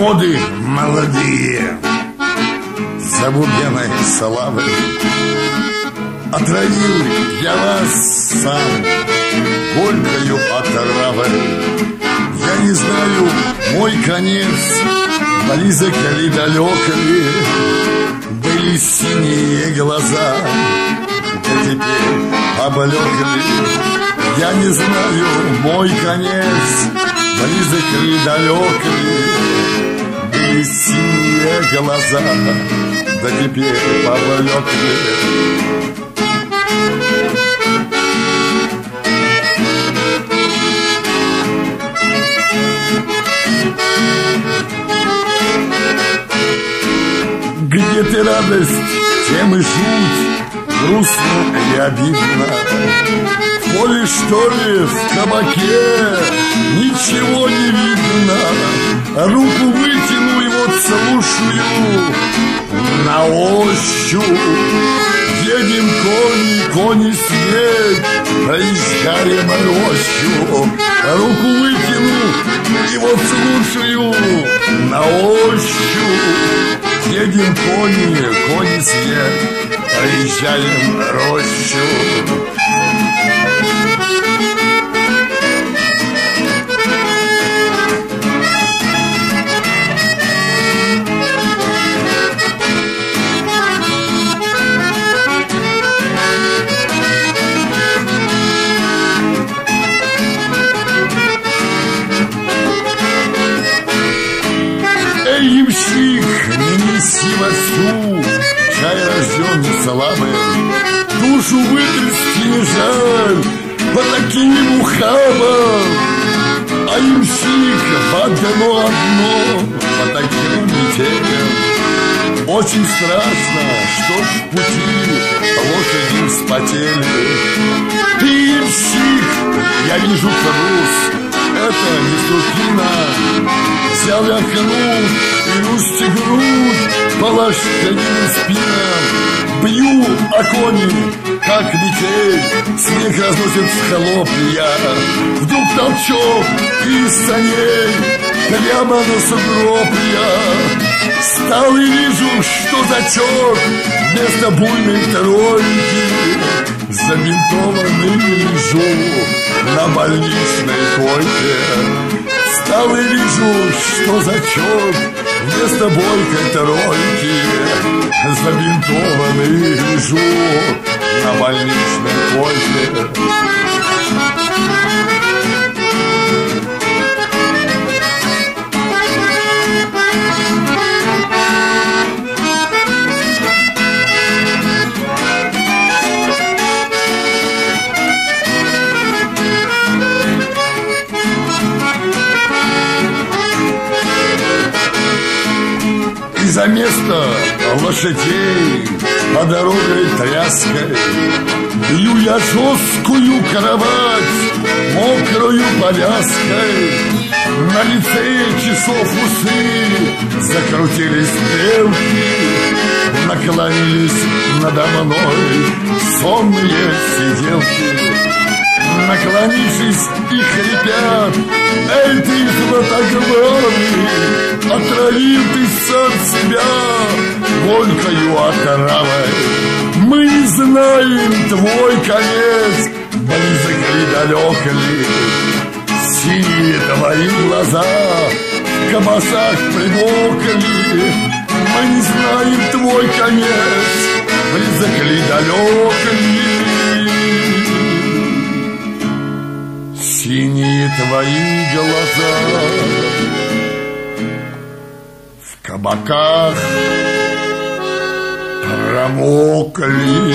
Моды молодые. Забубенной славы. Отравил я вас сам Горькою отравой. Я не знаю, мой конец Близок ли, далек ли Были синие глаза. Да теперь облекли. Я не знаю, мой конец Близок ли, далек ли Были синие глаза Да теперь облекли Где ты радость, тем и жуть Грустно и обидно. В поле что ли, в кабаке? Ничего не видно. Руку вот слушаю На ощупь. Едем кони, кони снег Проезжаем рощу. Руку вытяну и вот слушаю На ощупь. Едем кони, кони свет, проезжаем рощу. Слабым, душу вытрясти не жаль, по таким ухабам. А ямщик в одно одно, по таким метелям. Очень страшно, что в пути лошади вспотели. Ты ямщик, я вижу трус, это не сукина. Взял я кнут и устье грудь по лошадиным спинам. Бью о кони, как метель, снег разносит с хлопья. Вдруг толчок из саней прямо на сугроб я. Стал и вижу, что зачет вместо буйной тройки Забинтованный лежу на больничной койке Встал и вижу, что зачет вместо бойкой тройки Забинтованный лежу на больничной койке за место лошадей по дорогой тряской. Бью я жесткую кровать мокрою повязкой. На лице часов усы закрутились стрелки Наклонились надо мной сонные сиделки. Наклонившись и хрипят Эй, ты, златоглавый Отравил ты сам себя Волькою отравой Мы не знаем твой конец Близок ли, далек ли. Синие твои глаза В кабасах примокли Мы не знаем твой конец Близок ли, далек В кабаках промокли